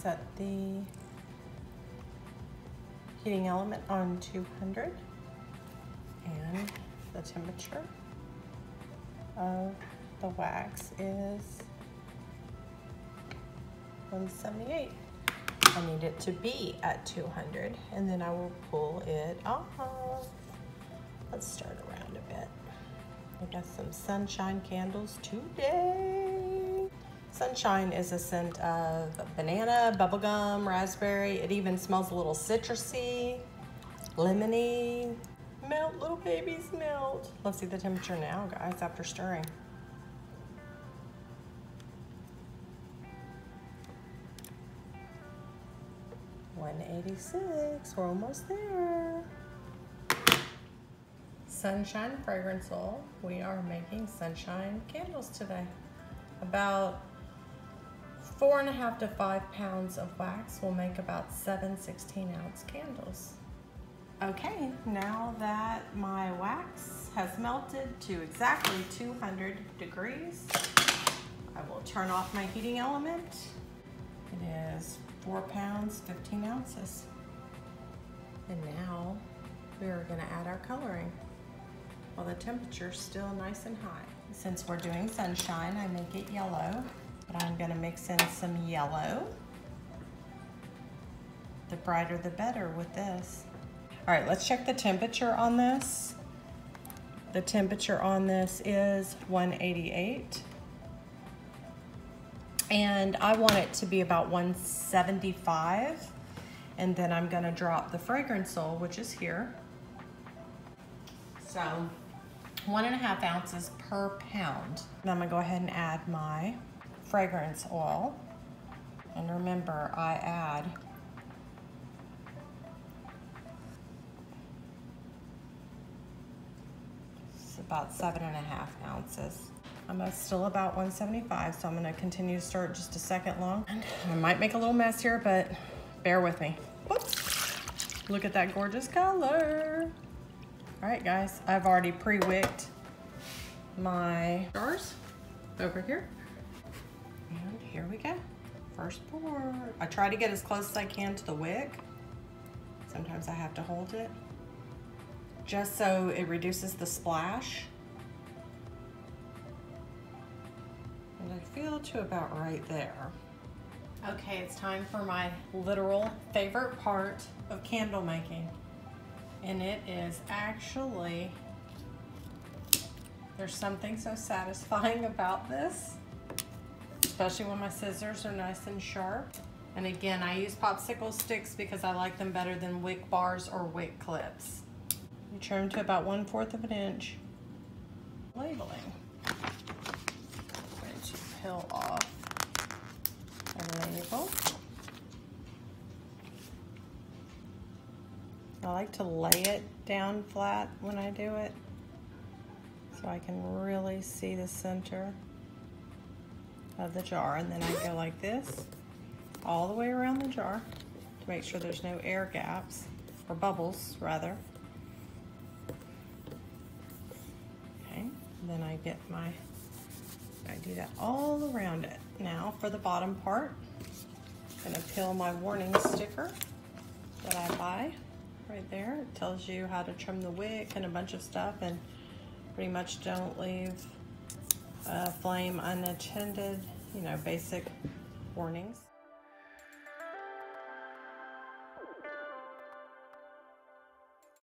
set the heating element on 200 and the temperature of the wax is 178. I need it to be at 200 and then I will pull it off. Let's start around a bit. I got some sunshine candles today. Sunshine is a scent of banana, bubblegum, raspberry. It even smells a little citrusy, lemony. Melt, little babies, melt. Let's see the temperature now, guys, after stirring. One eighty-six. We're almost there. Sunshine fragrance oil. We are making sunshine candles today. About four and a half to five pounds of wax will make about seven 16 ounce candles. Okay, now that my wax has melted to exactly 200 degrees, I will turn off my heating element. It is four pounds, 15 ounces. And now we're gonna add our coloring while the temperature's still nice and high. Since we're doing sunshine, I make it yellow, but I'm gonna mix in some yellow. The brighter the better with this. All right, let's check the temperature on this. The temperature on this is 188. And I want it to be about 175. And then I'm gonna drop the fragrance oil, which is here. So one and a half ounces per pound. And I'm gonna go ahead and add my fragrance oil. And remember, I add about seven and a half ounces. I'm still about 175, so I'm gonna continue to stir it just a second long. I might make a little mess here, but bear with me. Whoops. Look at that gorgeous color. All right, guys, I've already pre-wicked my jars over here. And here we go. First pour. I try to get as close as I can to the wick. Sometimes I have to hold it. Just so it reduces the splash. And I feel to about right there. Okay, it's time for my literal favorite part of candle making. And it is actually, there's something so satisfying about this, especially when my scissors are nice and sharp. And again, I use popsicle sticks because I like them better than wick bars or wick clips. You trim to about one fourth of an inch. Labeling. going to peel off a label. I like to lay it down flat when I do it so I can really see the center of the jar and then I go like this all the way around the jar to make sure there's no air gaps or bubbles rather. Okay, then I get my, I do that all around it. Now for the bottom part, I'm gonna peel my warning sticker that I buy right there. It tells you how to trim the wick and a bunch of stuff and pretty much don't leave a flame unattended, you know, basic warnings.